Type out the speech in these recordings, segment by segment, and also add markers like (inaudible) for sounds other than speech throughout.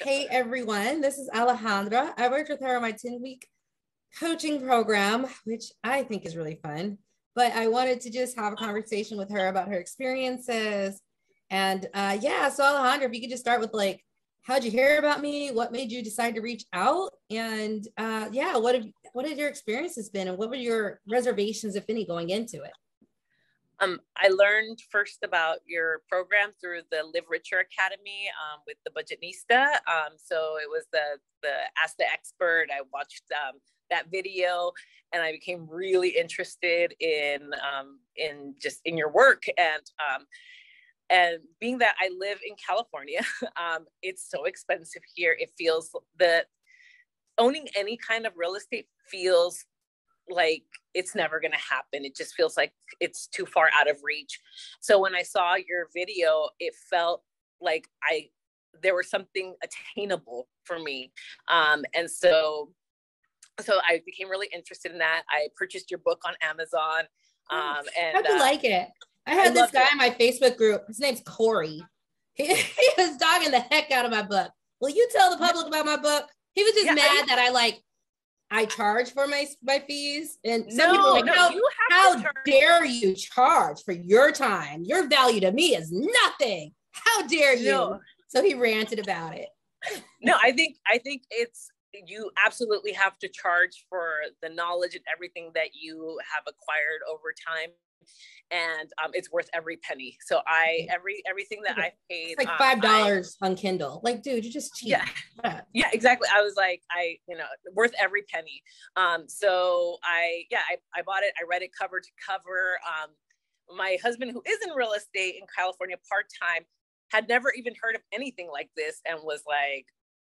Hey everyone, this is Alejandra. I worked with her on my 10 week coaching program, which I think is really fun. But I wanted to just have a conversation with her about her experiences. And uh, yeah, so Alejandra, if you could just start with like, how'd you hear about me? What made you decide to reach out? And uh, yeah, what have what have your experiences been, and what were your reservations, if any, going into it? Um, I learned first about your program through the Live Richer Academy um, with the Budgetnista. Um, so it was the the Ask the Expert. I watched um, that video, and I became really interested in um, in just in your work and um, and being that I live in California, (laughs) it's so expensive here. It feels that owning any kind of real estate feels like it's never going to happen. It just feels like it's too far out of reach. So when I saw your video, it felt like I there was something attainable for me. Um, and so so I became really interested in that. I purchased your book on Amazon. Um, and you uh, like it? I had I this guy it. in my Facebook group. His name's Corey. He, (laughs) he was dogging the heck out of my book. Will you tell the public about my book? He was just yeah, mad I, that I like I charge for my my fees, and some no, people like, no, how, how dare you charge for your time? Your value to me is nothing. How dare you? No. So he ranted about it. No, I think I think it's you absolutely have to charge for the knowledge and everything that you have acquired over time and um, it's worth every penny. So I every everything that I paid it's like um, five dollars um, on Kindle. Like, dude, you just cheap. Yeah, yeah, exactly. I was like, I you know, worth every penny. Um, so I yeah, I, I bought it. I read it cover to cover. Um, my husband, who is in real estate in California part time, had never even heard of anything like this, and was like,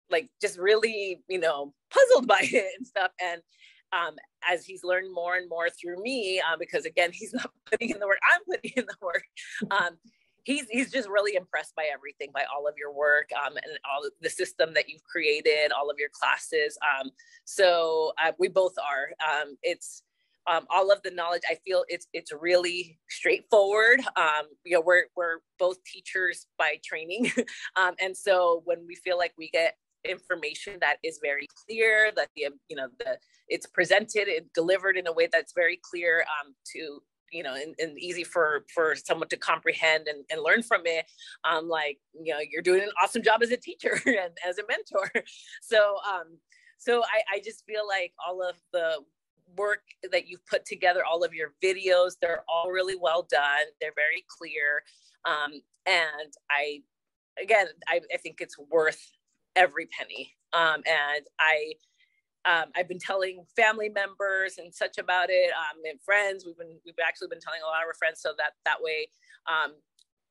like just really you know puzzled (laughs) by it and stuff and um, as he's learned more and more through me, uh, because again, he's (laughs) not putting in the work, I'm putting in the work. Um, he's he's just really impressed by everything, by all of your work um, and all the system that you've created, all of your classes. Um, so uh, we both are. Um, it's um, all of the knowledge. I feel it's it's really straightforward. Um, you know, we're we're both teachers by training, (laughs) um, and so when we feel like we get information that is very clear that the you know the it's presented and delivered in a way that's very clear um, to you know and, and, easy for for someone to comprehend and, and learn from it. Um like you know you're doing an awesome job as a teacher (laughs) and as a mentor. (laughs) So um so I, I just feel like all of the work that you've put together all of your videos they're all really well done. They're very clear. Um and i again I, I think it's worth every penny. Um, and I, um, I've been telling family members and such about it, um, and friends. We've been we've actually been telling a lot of our friends, so that that way, um,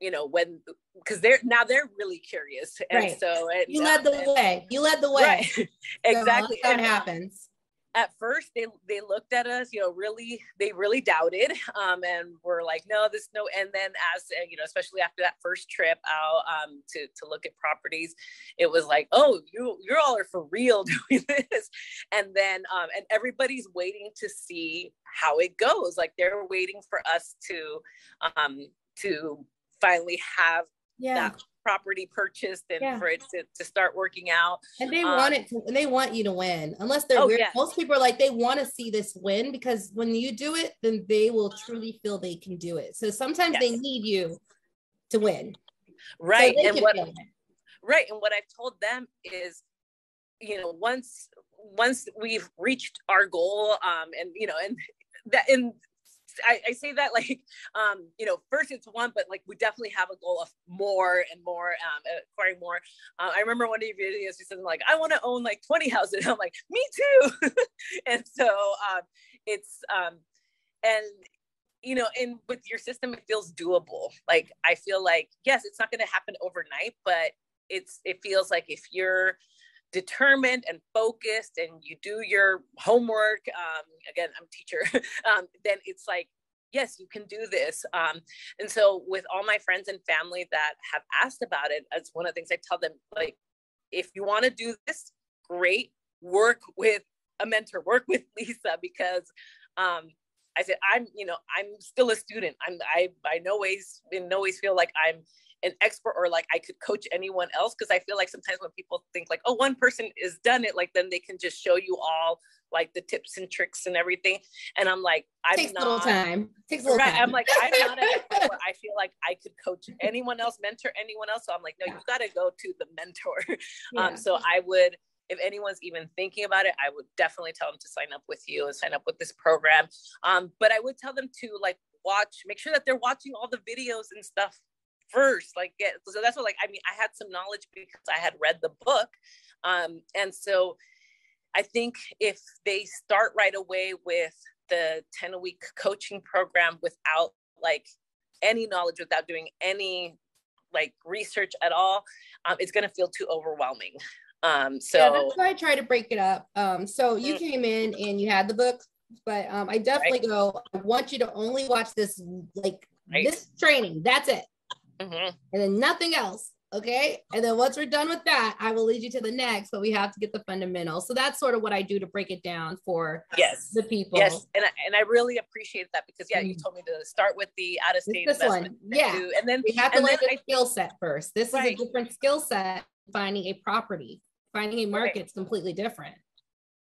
you know, when because they're now they're really curious, and right. so and, you led the and, way. You led the way. Right. (laughs) exactly. So that happens at first they they looked at us you know really they really doubted um and were like no this no and then as you know especially after that first trip out um to to look at properties it was like oh you you all are for real (laughs) doing this and then um and everybody's waiting to see how it goes like they're waiting for us to um to finally have yeah. that property purchased and yeah. for it to, to start working out. And they um, want it to, and they want you to win. Unless they're oh, weird. Most people are like, they want to see this win because when you do it, then they will truly feel they can do it. So sometimes yes. they need you to win. Right. So and what, right. And what I've told them is, you know, once once we've reached our goal, um, and you know, and that and I, I, say that (laughs) like um you know first it's one but like we definitely have a goal of more and more um acquiring more. Uh, i remember one of your videos you said like i want to own like 20 houses. (laughs) I'm like me too. (laughs) And so um it's um and you know and with your system it feels doable. Like i feel like yes it's not going to happen overnight but it's it feels like if you're determined and focused and you do your homework um, again i'm a teacher (laughs) um, then it's like yes you can do this. Um, and so with all my friends and family that have asked about it it's one of the things i tell them like if you want to do this great work with a mentor (laughs) work with lisa because um, i said i'm you know i'm still a student. I'm i by no ways in no ways feel like i'm an expert or like I could coach anyone else because I feel like sometimes when people think like oh one person is done it like then they can just show you all like the tips and tricks and everything and I'm like I'm takes not a little time takes a little right, time I'm like I'm (laughs) not at a point where I feel like I could coach anyone else mentor anyone else so I'm like no you got to go to the mentor (laughs) Yeah. um so I would if anyone's even thinking about it, I would definitely tell them to sign up with you and sign up with this program. Um, but I would tell them to like watch, make sure that they're watching all the videos and stuff first. Like, get, so that's what, like, I mean, I had some knowledge because I had read the book. Um, and so I think if they start right away with the 10 a week coaching program without like any knowledge, without doing any like research at all, um, it's going to feel too overwhelming. Um, so yeah, that's why I try to break it up. Um, so you Mm. came in and you had the book, but um, I definitely go. I want you to only watch this, like Right. this training. That's it, Mhm. and then nothing else. Okay, and then once we're done with that, I will lead you to the next. But we have to get the fundamentals. So that's sort of what I do to break it down for yes, the people. yes, and I, and I really appreciate that because yeah, you Mm. told me to start with the out of state this one, yeah. too, and then We have to learn the skill set first. This Right. is a different skill set. Finding a property, finding a Right. market's completely different.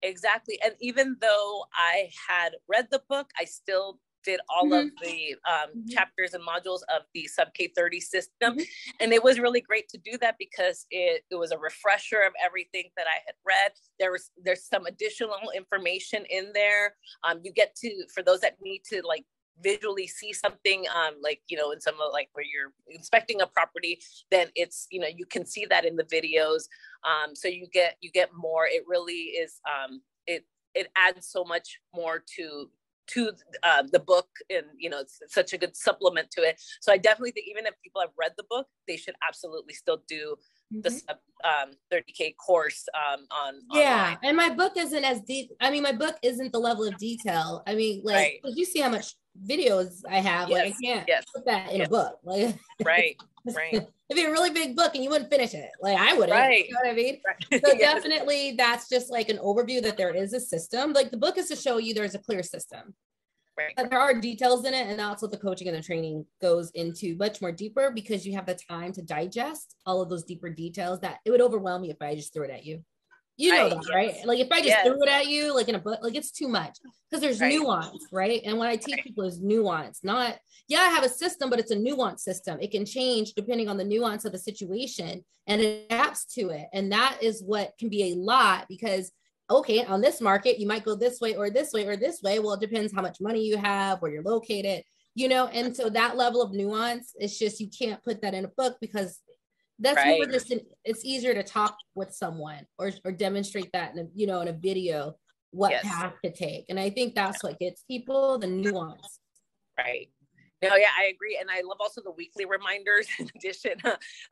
exactly, and even though I had read the book, I still did all of the um, Mhm. chapters and modules of the sub K30 system. Mhm. And it was really great to do that because it, it was a refresher of everything that I had read. There was there's some additional information in there. Um, you get to for those that need to like visually see something um like you know in some of like where you're inspecting a property then it's you know you can see that in the videos um so you get you get more it really is um it it adds so much more to to uh, the book and you know it's such a good supplement to it so i definitely think even if people have read the book they should absolutely still do the Mhm. sub, um 30k course um on Yeah, online. and my book isn't as deep. I mean, my book isn't the level of detail. I mean, like, Right. you see how much videos I have. Like, I Yes, can't yes. put that in yes. a book. Like, (laughs) right right it'd be a really big book, and you wouldn't finish it. Like, I wouldn't. Right. You know what I mean? right (laughs) So Yes. definitely, that's just like an overview that there is a system. Like, the book is to show you there's a clear system. right But there are details in it, and that's what the coaching and the training goes into much more deeper because you have the time to digest all of those deeper details that it would overwhelm you if I just threw it at you. You know Right, that, right? Like if I just Yes. threw it at you, like in a book, like it's too much because there's Right. nuance, right? And what I teach Right. people is nuance, not yeah, I have a system, but it's a nuance system. It can change depending on the nuance of the situation and it adapts to it. And that is what can be a lot because okay, on this market, you might go this way or this way or this way. Well, it depends how much money you have, where you're located, you know. And so that level of nuance, it's just you can't put that in a book because that's more Right. just an, it's easier to talk with someone or or demonstrate that in a you know in a video what Yes. path to take. And I think that's what gets people the nuance. Right. No, yeah, I agree, and I love also the weekly reminders. (laughs) In addition,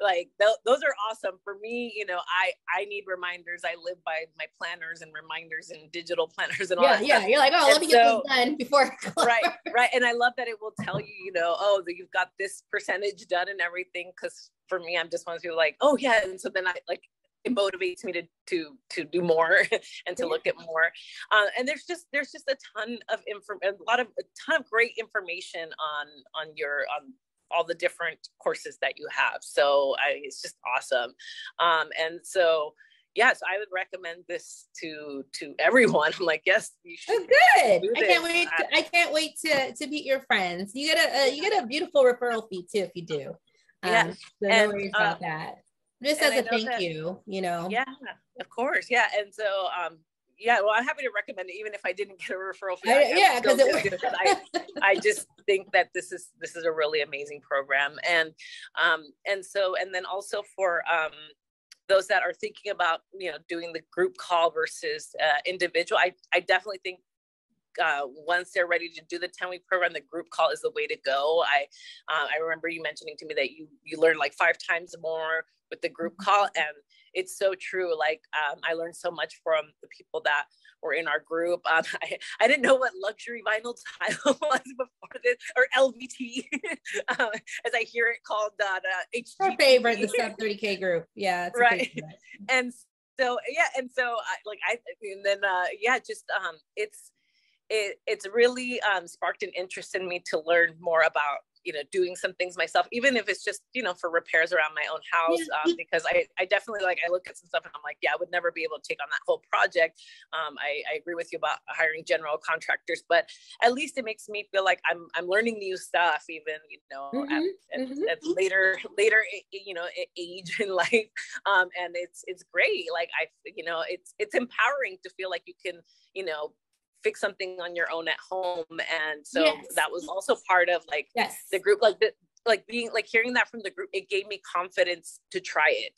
like th- those are awesome for me. You know, I I need reminders. I live by my planners and reminders and digital (laughs) planners and all Yeah, that. yeah. stuff. You're like, oh, let And me get this done before. Right, (laughs) right, and I love that it will tell you, you know, oh, that you've got this percentage done and everything. Because for me, I'm just one of those people like, oh yeah, and so then I like it motivates me to to to do more (laughs) and to look at more uh, and there's just there's just a ton of inform a lot of a ton of great information on on your on all the different courses that you have so I, it's just awesome um and so yes i would recommend this to to everyone i'm like yes you should. Oh, good. I can't wait. To, I can't wait to to meet your friends. You get a, a you get a beautiful referral fee too if you do. Um, Yeah. So no worries uh, about that. Just as a thank that- you, you know. yeah of course yeah and so um yeah well i'm happy to recommend it even if i didn't get a referral fee I- I- yeah, because do it. it 'cause I, (laughs) I just think that this is this is a really amazing program and um and so and then also for um those that are thinking about you know doing the group call versus uh, individual i i definitely think uh, once they're ready to do the 10 week program, the group call is the way to go. I, uh, I remember you mentioning to me that you, you learn like five times more with the group call. And it's so true. Like, um, I learned so much from the people that were in our group. (laughs) Um, I, I didn't know what luxury vinyl tile (laughs) was before this or LVT, uh, (laughs) as I hear it called, uh, Our HGTV. favorite, the sub 30k group. Yeah, it's Right. and so yeah and so I, like i and then uh yeah just um it's it it's really um sparked an interest in me to learn more about you know doing some things myself even if it's just you know for repairs around my own house um, because I, I definitely like i look at some stuff and i'm like yeah i would never be able to take on that whole project um, I, I agree with you about hiring general contractors but at least it makes me feel like i'm i'm learning new stuff even you know mm-hmm. at, at, mm-hmm. at, later later you know age in (laughs) life um, and it's it's great like i you know it's it's empowering to feel like you can you know fix something on your own at home and so yes. that was also part of like yes. the group like the like being like hearing that from the group it gave me confidence to try it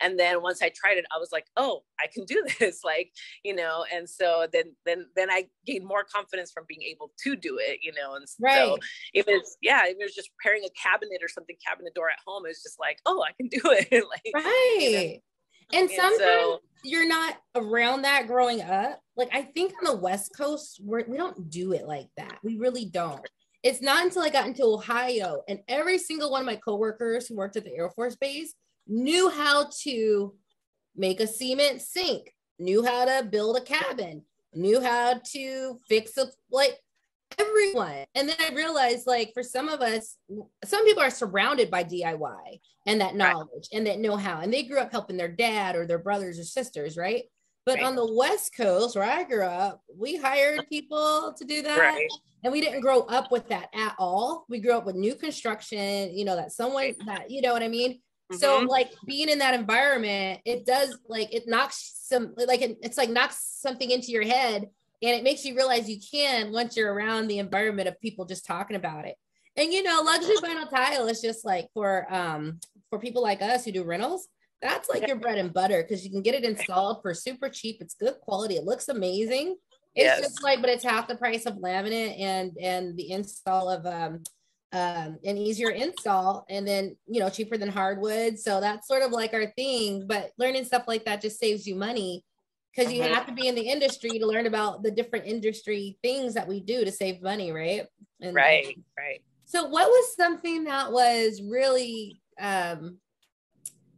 and then once i tried it i was like oh i can do (laughs) this like you know and so then then then i gained more confidence from being able to do it you know and right. so if it's yeah if it was just preparing a cabinet or something cabinet door at home it's just like oh i can do it (laughs) like right you know? And, sometimes so, you're not around that growing up. Like i think on the west coast we're, we don't do it like that. We really don't. It's not until i got into ohio and every single one of my coworkers who worked at the air force base knew how to make a cement sink knew how to build a cabin knew how to fix a like everyone. And then I realized, like, for some of us, some people are surrounded by DIY and that knowledge right. and that know how, and they grew up helping their dad or their brothers or sisters, right? But right. on the West Coast, where I grew up, we hired people to do that. Right. And we didn't grow up with that at all. We grew up with new construction, you know, that someone that, you know what I mean? Mm-hmm. So, like, being in that environment, it does like it knocks some, like, it, it's like knocks something into your head and it makes you realize you can once you're around the environment of people just talking about it. And you know luxury vinyl tile is just like for um for people like us who do rentals that's like your bread and butter because you can get it installed for super cheap. It's good quality. It looks amazing. It's yes. just like but it's half the price of laminate and and the install of um um an easier install and then you know cheaper than hardwood. So that's sort of like our thing. But learning stuff like that just saves you money because you uh-huh. have to be in the industry to learn about the different industry things that we do to save money, right? And, right, right. So, what was something that was really, um,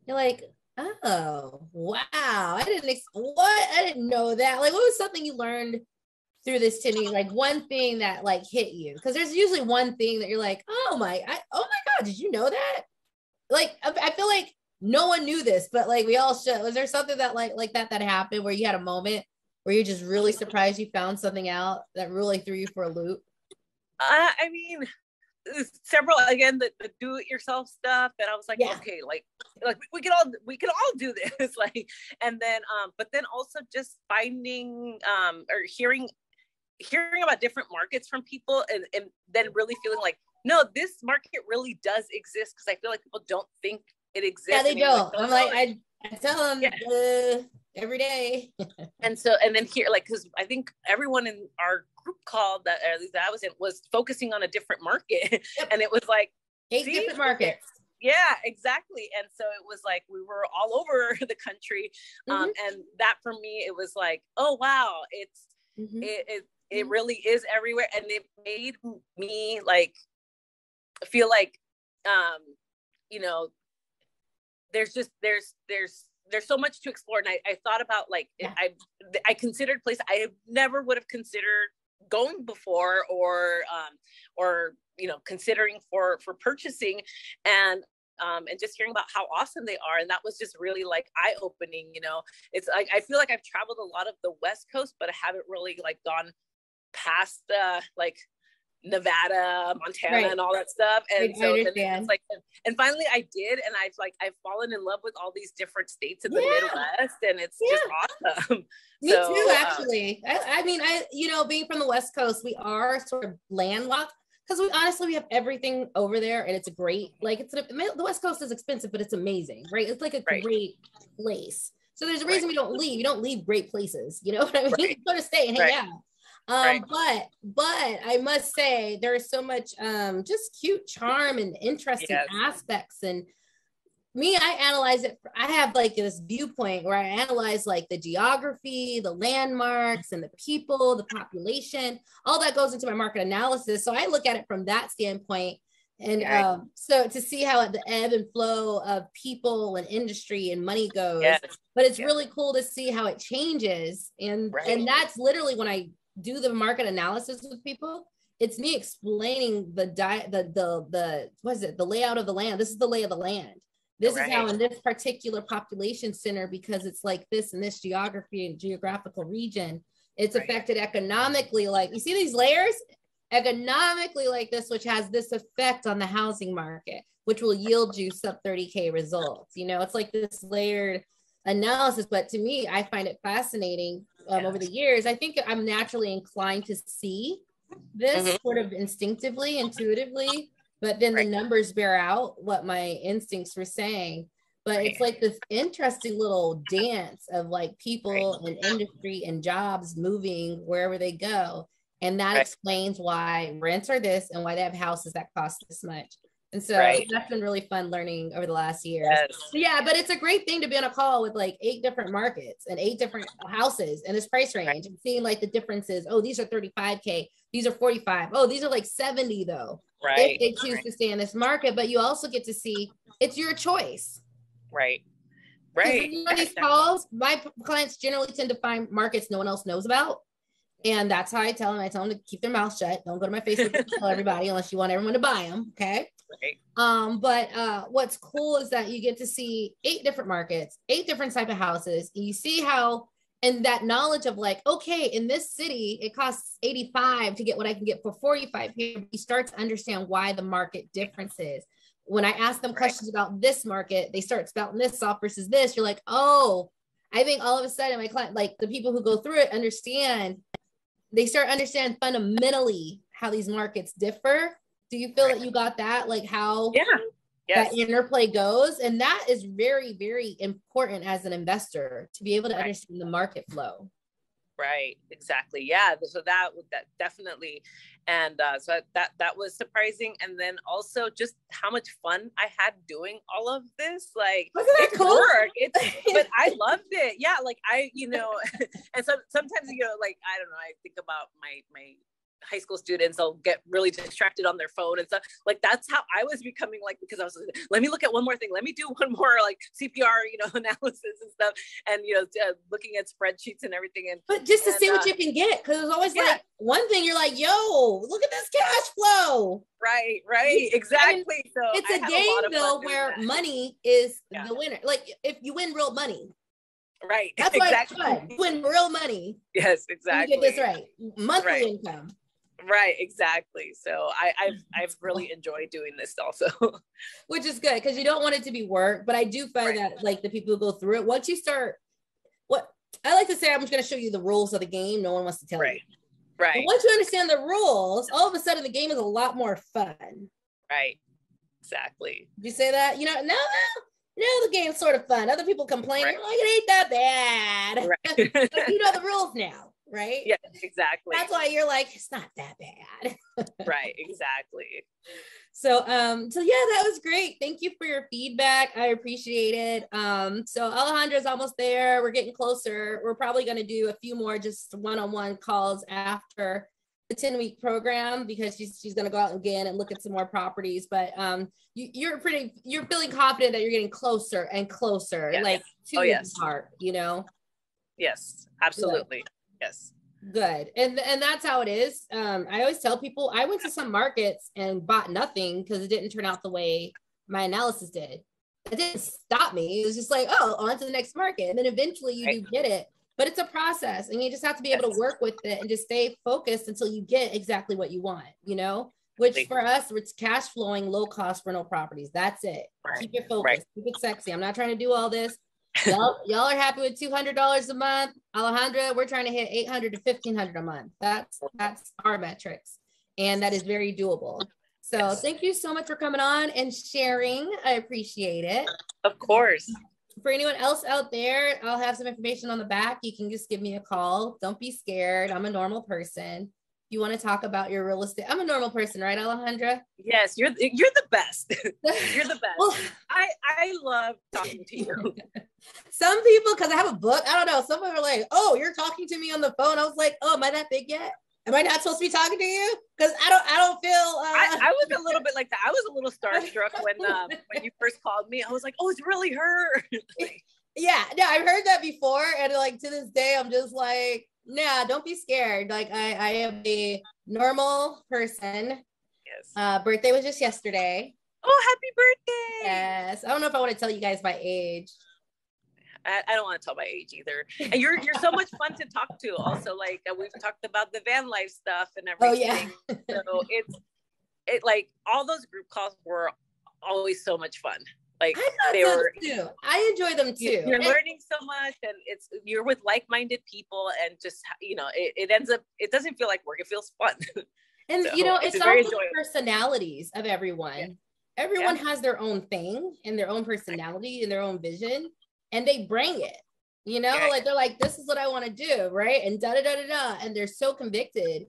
you're like, oh, wow, I didn't, ex- what? I didn't know that. Like, what was something you learned through this Tinny? Like, one thing that like hit you? Because there's usually one thing that you're like, oh my, I, oh my God, did you know that? Like, I, I feel like no one knew this, but like we all should. Was there something that like like that that happened where you had a moment where you're just really surprised you found something out that really threw you for a loop? Uh, I mean, several again the, the do-it-yourself stuff and i was like yeah. okay like like we can all we can all do this (laughs) like and then um but then also just finding um or hearing hearing about different markets from people and and then really feeling like no this market really does exist because i feel like people don't think it exists. Yeah, they don't. I'm like, I, I tell them yeah. uh, every day. (laughs) and so, and then here, like, because I think everyone in our group called that at least that I was in was focusing on a different market, yep. and it was like eight different markets. Yeah, exactly. And so it was like we were all (laughs) over the country, um, mm-hmm. and that for me, it was like, oh wow, it's mm-hmm. it it, it mm-hmm. really is everywhere, and it made me like feel like um you know there's just there's there's there's so much to explore and i, I thought about like yeah. i i considered places i never would have considered going before or um or you know considering for for purchasing and um, and just hearing about how awesome they are. And that was just really like eye opening, you know, it's like, I feel like I've traveled a lot of the West coast, but I haven't really like gone past the like Nevada, Montana, right. and all that stuff. And I so it's like, and finally I did, and I've like I've fallen in love with all these different states in the yeah. Midwest, and it's yeah. just awesome. Me so, too, uh, actually. Uh, I, I, mean, I you know, being from the West Coast, we are sort of landlocked because we honestly we have everything over there, and it's great like it's the West Coast is expensive, but it's amazing, right? It's like a right. great place. So there's a reason right. we don't leave. You don't leave great places. You know (laughs) what I mean? You to stay and hang out. Um, right. but but I must say there is so much um just cute charm and interesting yes. aspects and me I analyze it I have like this viewpoint where I analyze like the geography, the landmarks and the people, the population, all that goes into my market analysis. So I look at it from that standpoint and um, so to see how the ebb and flow of people and industry and money goes yes. but it's yes. really cool to see how it changes and right. and that's literally when i do the market analysis with people it's me explaining the di- the the the what is it? The layout of the land. This is the lay of the land. This right. is how in this particular population center because it's like this in this geography and geographical region it's right. affected economically like you see these layers? Economically like this which has this effect on the housing market which will yield you sub 30k results you know? It's like this layered analysis but to me i find it fascinating um, over the years i think i'm naturally inclined to see this mm-hmm. sort of instinctively intuitively but then right. the numbers bear out what my instincts were saying but right. it's like this interesting little dance of like people right. and industry and jobs moving wherever they go and that explains why rents are this and why they have houses that cost this much and so right. that's been really fun learning over the last year. Yes. Yeah, but it's a great thing to be on a call with like eight different markets and eight different houses and this price range right. and seeing like the differences. Oh, these are 35K, these are 45. Oh, these are like 70 though. Right. If they choose right. to stay in this market, but you also get to see it's your choice. Right. Right. You know, these calls, my clients generally tend to find markets no one else knows about. And that's how I tell them. I tell them to keep their mouth shut. Don't go to my Facebook and tell everybody unless you want everyone to buy them. Okay. Right. Um, but uh, what's cool is that you get to see eight different markets, eight different type of houses. You see how and that knowledge of like, okay, in this city, it costs 85 to get what I can get for 45 here. You start to understand why the market differences. When I ask them right. questions about this market, they start spouting this off versus this. You're like, oh, I think all of a sudden my client, like the people who go through it, understand. They start understand fundamentally how these markets differ. Do you feel right. that you got that? Like how? Yeah yes. that interplay goes. And that is very, very important as an investor to be able to right. understand the market flow. Right, exactly. Yeah. So that that definitely, and uh, so that that was surprising. And then also just how much fun I had doing all of this. Like wasn't that cool? Work. It's (laughs) but I loved it. Yeah, like I, you know, (laughs) and so sometimes you know, like I don't know, I think about my my high school students they'll get really distracted on their phone and stuff like that's how i was becoming like because i was like let me look at one more thing let me do (laughs) one more like cpr you know (laughs) analysis and stuff and you know uh, looking at spreadsheets and everything and but just to and, see what uh, you can get because it's always yeah. like one thing you're like yo look at this cash flow right right exactly so it's a game though where that. money is yeah. the winner like if you win real money Right. (laughs) That's exactly. why it's fun. You win real money. Yes, exactly. You get this right. Monthly right. income right exactly so I, I've mm-hmm. I've really enjoyed doing this also (laughs) which is good because you don't want it to be work but I do find right. that like the people who go through it once you start what I like to say I'm just going to show you the rules of the game no one wants to tell right. you right but once you understand the rules all of a sudden the game is a lot more fun right exactly Did you say that you know no no no, the game's sort of fun. Other people complain, right. like it ain't that bad. Right. (laughs) but you know the rules now right? Yeah, exactly. That's why you're like, it's not that bad. (laughs) right, exactly. So um, so yeah, that was great. Thank you for your feedback. I appreciate it. Um, so Alejandra's almost there. We're getting closer. We're probably gonna do a few more just one-on-one calls after the 10 week program because she's she's gonna go out again and look at some more properties. But um you, you're pretty you're feeling confident that you're getting closer and closer, yes. like to oh, yes. part, you know. Yes, absolutely. Yes. Good. And and that's how it is. Um, I always tell people I went to some markets and bought nothing because it didn't turn out the way my analysis did. It didn't stop me. It was just like, oh, on to the next market. And then eventually you right. do get it. But it's a process and you just have to be able to work with it and just stay focused until you get exactly what you want, you know? Which for us, it's cash flowing, low cost rental properties. That's it. Right. Keep it focused, right. keep it sexy. I'm not trying to do all this y'all, y'all are happy with two hundred dollars a month, Alejandra. We're trying to hit eight hundred to fifteen hundred a month. That's that's our metrics, and that is very doable. So yes. thank you so much for coming on and sharing. I appreciate it. Of course. For anyone else out there, I'll have some information on the back. You can just give me a call. Don't be scared. I'm a normal person you want to talk about your real estate. I'm a normal person, right, Alejandra? Yes, you're you're the best. (laughs) you're the best. well, I I love talking to you. (laughs) Some people, because I have a book, I don't know. Some people are like, "Oh, you're talking to me on the phone." I was like, "Oh, am I that big yet? Am I not supposed to be talking to you?" Because I don't, I don't feel. Uh... I, I, was a little (laughs) bit like that. I was a little starstruck when um, when you first called me. I was like, "Oh, it's really her." (laughs) (laughs) Yeah, no, I've heard that before, and like to this day, I'm just like, nah, don't be scared. Like I, I am a normal person. Yes. Uh, birthday was just yesterday. Oh, happy birthday! Yes. I don't know if I want to tell you guys my age. I, I don't want to tell my age either. And you're you're so much fun to talk to. Also, like we've talked about the van life stuff and everything. Oh yeah. so it's it like all those group calls were always so much fun. Like they were too. I enjoy them too. You're learning so much, and it's you're with like-minded people, and just you know, it, it ends up. It doesn't feel like work. It feels fun. (laughs) And so you know, it's, it's all the personalities of everyone. Yeah. Everyone yeah. has their own thing and their own personality and their own vision, and they bring it. You know, yeah. like they're like, "This is what I want to do," right? And da da da da da, and they're so convicted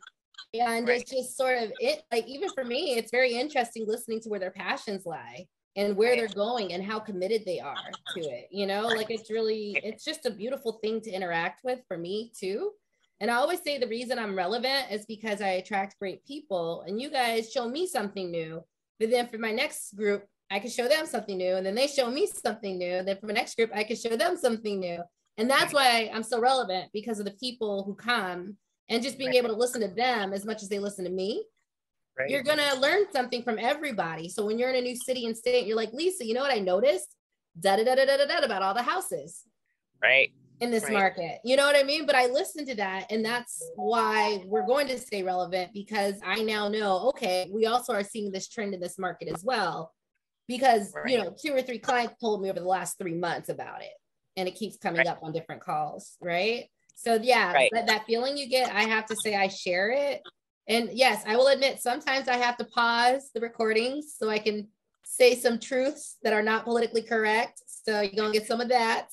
and right. it's just sort of it like even for me it's very interesting listening to where their passions lie and where they're going and how committed they are to it you know like it's really it's just a beautiful thing to interact with for me too and i always say the reason i'm relevant is because i attract great people and you guys show me something new but then for my next group i can show them something new and then they show me something new and then for my next group i can show them something new. And that's why i'm so relevant because of the people who come and just being right. able to listen to them as much as they listen to me. Right. you're gonna learn something from everybody. So when you're in a new city and state you're like lisa you know what i noticed? Da da da da da da about all the houses right. in this right. market. You know what i mean? But i listened to that and that's why we're going to stay relevant because i now know okay we also are seeing this trend in this market as well because you know two or three clients told me over the last three months about it and it keeps coming up on different calls right so yeah, right. that, that feeling you get, I have to say I share it. And yes, I will admit sometimes I have to pause the recordings so I can say some truths that are not politically correct. So you're gonna get some of that.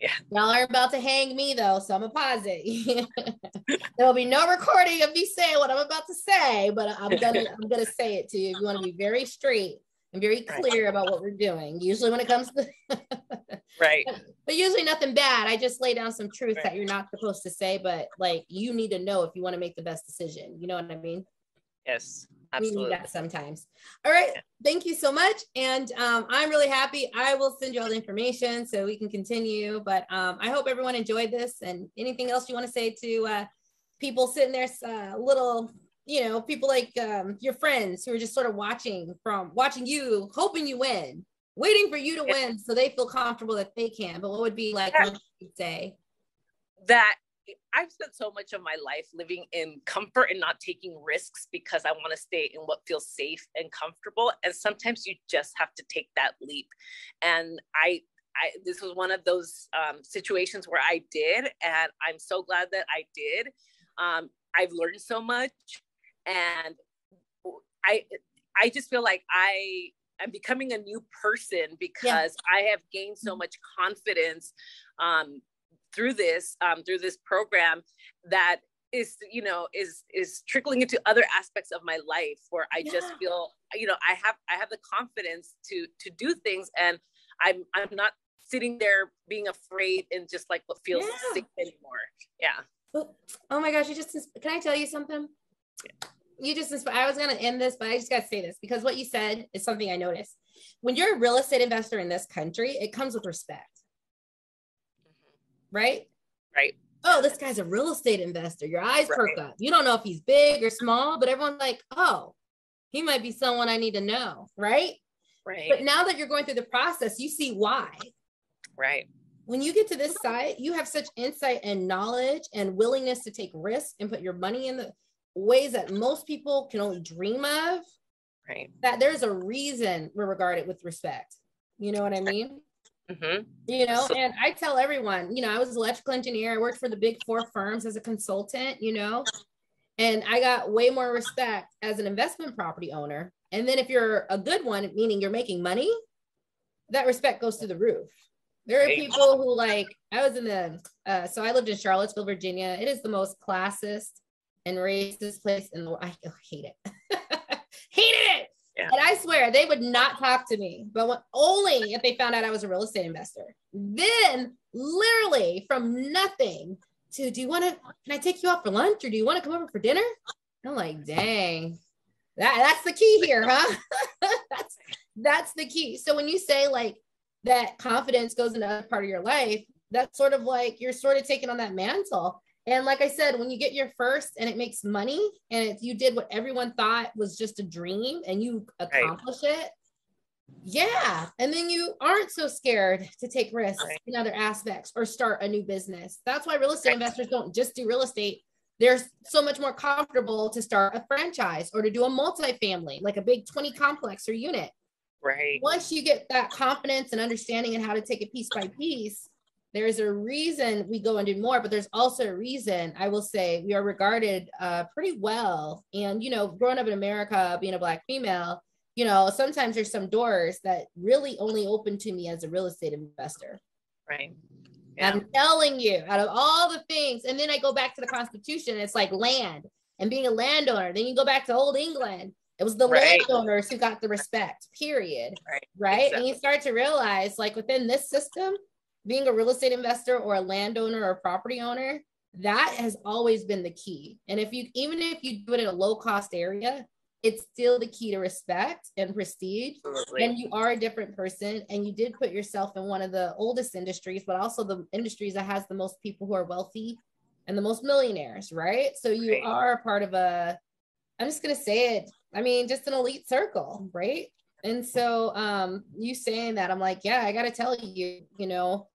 Yeah. Y'all are about to hang me though, so I'm gonna pause it. (laughs) there will be no recording of me saying what I'm about to say, but I'm gonna I'm gonna say it to you. If you want to be very straight and very clear right. about what we're doing. Usually when it comes to (laughs) right but usually nothing bad i just lay down some truth right. that you're not supposed to say but like you need to know if you want to make the best decision you know what i mean yes absolutely we need that sometimes all right yeah. thank you so much and um, i'm really happy i will send you all the information so we can continue but um, i hope everyone enjoyed this and anything else you want to say to uh, people sitting there uh, little you know people like um, your friends who are just sort of watching from watching you hoping you win waiting for you to win so they feel comfortable that they can. But what would be like what you say? That I've spent so much of my life living in comfort and not taking risks because I want to stay in what feels safe and comfortable. And sometimes you just have to take that leap. And I, I this was one of those um, situations where I did, and I'm so glad that I did. Um, I've learned so much, and I, I just feel like I I'm becoming a new person because yeah. I have gained so mm-hmm. much confidence um, through this um, through this program that is you know is is trickling into other aspects of my life where I yeah. just feel you know I have I have the confidence to to do things and I'm I'm not sitting there being afraid and just like what feels yeah. sick anymore. Yeah. Oh, oh my gosh! You just can I tell you something? Yeah you just I was gonna end this, but I just gotta say this because what you said is something I noticed. When you're a real estate investor in this country, it comes with respect. Right? Right. Oh, this guy's a real estate investor. Your eyes right. perk up. You don't know if he's big or small, but everyone's like, oh, he might be someone I need to know, right? Right. But now that you're going through the process, you see why. Right. When you get to this site, you have such insight and knowledge and willingness to take risks and put your money in the ways that most people can only dream of. Right. That there's a reason we're regarded with respect. You know what I mean? Mm-hmm. You know, and I tell everyone, you know, I was an electrical engineer. I worked for the big four firms as a consultant, you know, and I got way more respect as an investment property owner. And then if you're a good one, meaning you're making money, that respect goes through the roof. There are people who like, I was in the, uh, so I lived in Charlottesville, Virginia. It is the most classist, and racist place in the world. I hate it. (laughs) Hated it. Yeah. And I swear they would not talk to me, but when, only if they found out I was a real estate investor. Then, literally, from nothing to, do you want to? Can I take you out for lunch, or do you want to come over for dinner? I'm like, dang, that that's the key here, huh? (laughs) that's that's the key. So when you say like that confidence goes into another part of your life, that's sort of like you're sort of taking on that mantle. And like I said, when you get your first and it makes money and it, you did what everyone thought was just a dream and you accomplish right. it, yeah. And then you aren't so scared to take risks right. in other aspects or start a new business. That's why real estate right. investors don't just do real estate. They're so much more comfortable to start a franchise or to do a multifamily, like a big 20 complex or unit. Right. Once you get that confidence and understanding and how to take it piece by piece, there's a reason we go and do more, but there's also a reason I will say we are regarded uh, pretty well. And, you know, growing up in America, being a Black female, you know, sometimes there's some doors that really only open to me as a real estate investor. Right. Yeah. I'm telling you, out of all the things, and then I go back to the Constitution, it's like land and being a landowner. Then you go back to old England. It was the right. landowners who got the respect, period. Right. Right. Exactly. And you start to realize, like within this system, being a real estate investor or a landowner or a property owner, that has always been the key. And if you, even if you do it in a low cost area, it's still the key to respect and prestige. Absolutely. And you are a different person. And you did put yourself in one of the oldest industries, but also the industries that has the most people who are wealthy and the most millionaires, right? So you right. are a part of a, I'm just going to say it, I mean, just an elite circle, right? And so um, you saying that, I'm like, yeah, I got to tell you, you know,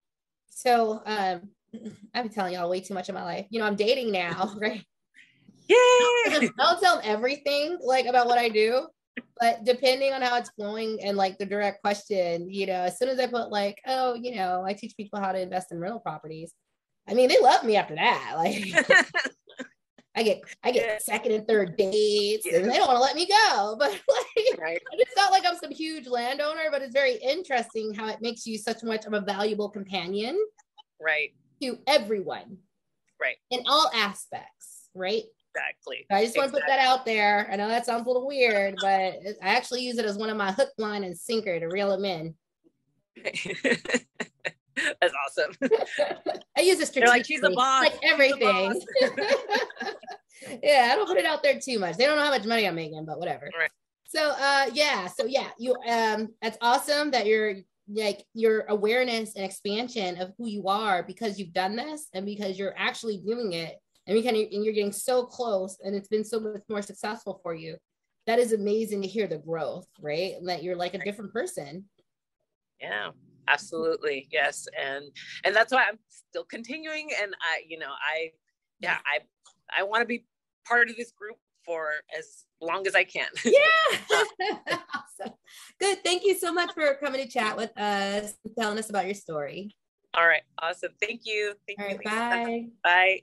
so um, (clears throat) I've been telling y'all way too much of my life. You know, I'm dating now, (laughs) right? Yeah. I don't tell them everything like about what I do, but depending on how it's flowing and like the direct question, you know, as soon as I put like, oh, you know, I teach people how to invest in rental properties. I mean, they love me after that. Like (laughs) I get I get yeah. second and third dates yeah. and they don't want to let me go. (laughs) But like right. it's not like I'm some huge landowner, but it's very interesting how it makes you such much of a valuable companion. Right. To everyone. Right. In all aspects. Right. Exactly. I just want to put that out there. I know that sounds a little weird, but I actually use it as one of my hook, line, and sinker to reel them in. (laughs) (laughs) That's awesome. (laughs) I use it They're like she's a boss. Like everything. (laughs) yeah, I don't put it out there too much. They don't know how much money I'm making, but whatever. Right. So uh yeah, so yeah, you um that's awesome that you're like your awareness and expansion of who you are because you've done this and because you're actually doing it and we kind of and you're getting so close and it's been so much more successful for you that is amazing to hear the growth right and that you're like a different person yeah absolutely yes and and that's why i'm still continuing and i you know i yeah i i want to be part of this group for as long as i can. (laughs) Yeah. Awesome. Good thank you so much for coming to chat with us telling us about your story. All right awesome thank you thank all you right, bye. Bye